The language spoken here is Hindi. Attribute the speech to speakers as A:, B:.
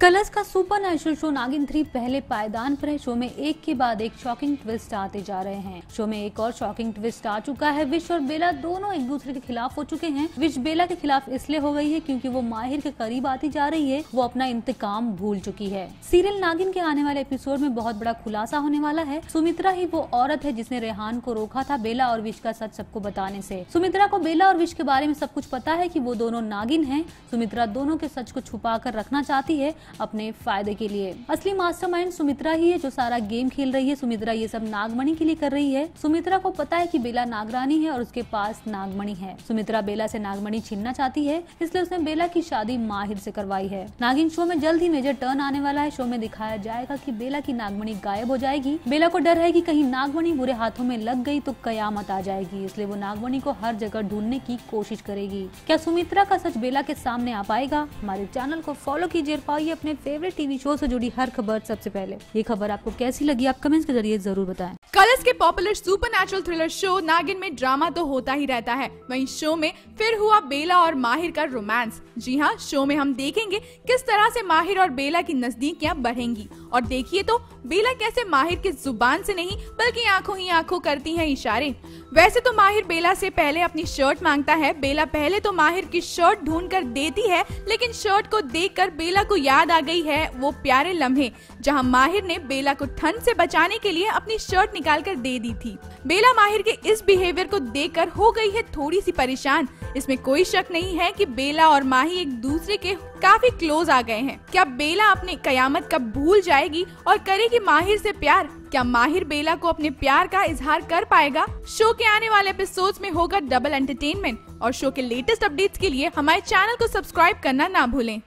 A: कलर्स का super natural show Naagin three पहले पायदान पर है। शो में एक के बाद एक शॉकिंग ट्विस्ट आते जा रहे हैं। शो में एक और शॉकिंग ट्विस्ट आ चुका है। विश और बेला दोनों एक दूसरे के खिलाफ हो चुके हैं। विश बेला के खिलाफ इसलिए हो गई है क्योंकि वो माहिर के करीब आती जा रही है। वो अपना इंतकाम भूल चुकी है। सीरियल नागिन के आने वाले एपिसोड में बहुत बड़ा खुलासा होने वाला है। सुमित्रा ही वो औरत है जिसने रेहान को रोका था बेला और विश का सच सबको बताने से। सुमित्रा को बेला और विश के बारे में सब कुछ पता है की वो दोनों नागिन है। सुमित्रा दोनों के सच को छुपा रखना चाहती है। अपने फ़ायदे के लिए। असली मास्टरमाइंड सुमित्रा ही है, जो सारा गेम खेल रही है। सुमित्रा ये सब नागमणि के लिए कर रही है। सुमित्रा को पता है कि बेला नागरानी है और उसके पास नागमणि है। सुमित्रा बेला से नागमणि छीनना चाहती है, इसलिए उसने बेला की शादी माहिर से करवाई है। नागिन शो में जल्द ही मेजर टर्न आने वाला है। शो में दिखाया जाएगा की बेला की नागमणि गायब हो जाएगी। बेला को डर है की कहीं नागमणि बुरे हाथों में लग गई तो कयामत आ जाएगी, इसलिए वो नागमणि को हर जगह ढूँढने की कोशिश करेगी। क्या सुमित्रा का सच बेला के सामने आ पाएगा? हमारे चैनल को फॉलो कीजिए पाइए अपने फेवरेट टीवी शो से जुड़ी हर खबर सबसे पहले। ये खबर आपको कैसी लगी? आप कमेंट्स के ज़रिए ज़रूर बताएँ।
B: कलर्स के पॉपुलर सुपर थ्रिलर शो नागिन में ड्रामा तो होता ही रहता है। वहीं शो में फिर हुआ बेला और माहिर का रोमांस जी हाँ शो में हम देखेंगे किस तरह से माहिर और बेला की नजदीकियाँ बढ़ेंगी। और देखिए तो बेला कैसे माहिर की ज़ुबान से नहीं, बल्कि आँखों ही आँखों करती हैं इशारे। वैसे तो माहिर बेला से पहले अपनी शर्ट माँगता है। बेला पहले तो माहिर की शर्ट ढूंढ कर देती है, लेकिन शर्ट को देखकर बेला को याद आ गई है वो प्यारे लम्हे, जहाँ माहिर ने बेला को ठंड से बचाने के लिए अपनी शर्ट निकाल कर दे दी थी। बेला माहिर के इस बिहेवियर को देखकर हो गई है थोड़ी सी परेशान। इसमें कोई शक नहीं है कि बेला और माही एक दूसरे के काफ़ी क्लोज आ गए हैं। क्या बेला अपने कयामत का भूल जाएगी और करेगी माहिर से प्यार? क्या माहिर बेला को अपने प्यार का इजहार कर पाएगा? शो के आने वाले एपिसोड्स में होगा डबल एंटरटेनमेंट और शो के लेटेस्ट अपडेट्स के लिए हमारे चैनल को सब्सक्राइब करना ना भूलें।